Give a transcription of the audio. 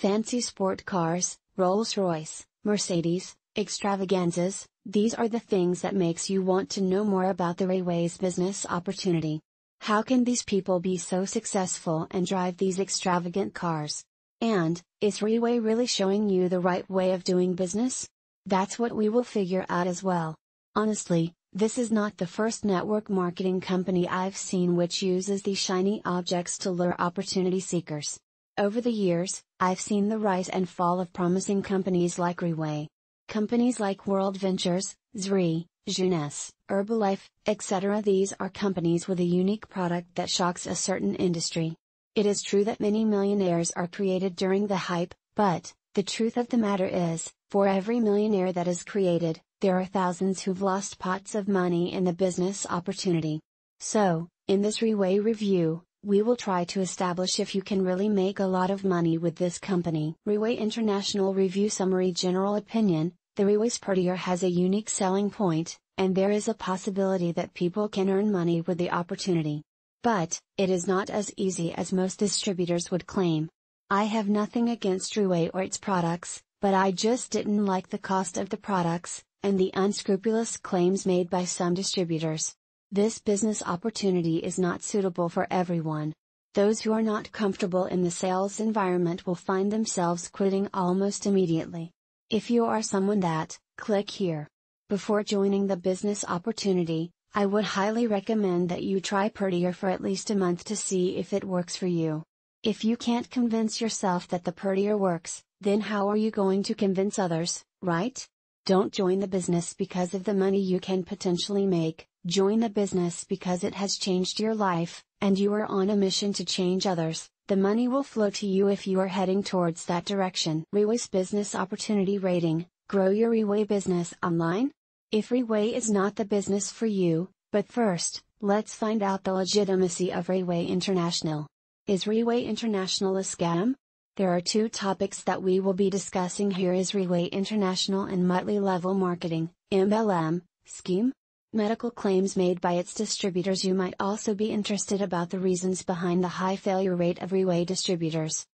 Fancy sport cars, Rolls Royce, Mercedes, extravaganzas, these are the things that makes you want to know more about the Riway's business opportunity. How can these people be so successful and drive these extravagant cars? And, is Riway really showing you the right way of doing business? That's what we will figure out as well. Honestly, this is not the first network marketing company I've seen which uses these shiny objects to lure opportunity seekers. Over the years, I've seen the rise and fall of promising companies like Riway. Companies like World Ventures, Zrii, Jeunesse, Herbalife, etc. These are companies with a unique product that shocks a certain industry. It is true that many millionaires are created during the hype, but, the truth of the matter is, for every millionaire that is created, there are thousands who've lost pots of money in the business opportunity. So, in this Riway review, we will try to establish if you can really make a lot of money with this company. Riway International Review Summary General Opinion The Riway's Purtier has a unique selling point, and there is a possibility that people can earn money with the opportunity. But, it is not as easy as most distributors would claim. I have nothing against Riway or its products, but I just didn't like the cost of the products, and the unscrupulous claims made by some distributors. This business opportunity is not suitable for everyone. Those who are not comfortable in the sales environment will find themselves quitting almost immediately. If you are someone that, click here. Before joining the business opportunity, I would highly recommend that you try Purtier for at least a month to see if it works for you. If you can't convince yourself that the Purtier works, then how are you going to convince others, right? Don't join the business because of the money you can potentially make, join the business because it has changed your life, and you are on a mission to change others. The money will flow to you if you are heading towards that direction. Riway's Business Opportunity Rating Grow your Riway business online? If Riway is not the business for you, but first, let's find out the legitimacy of Riway International. Is Riway International a scam? There are two topics that we will be discussing here is Riway International and multi-level marketing, MLM, scheme. Medical claims made by its distributors You might also be interested about the reasons behind the high failure rate of Riway distributors.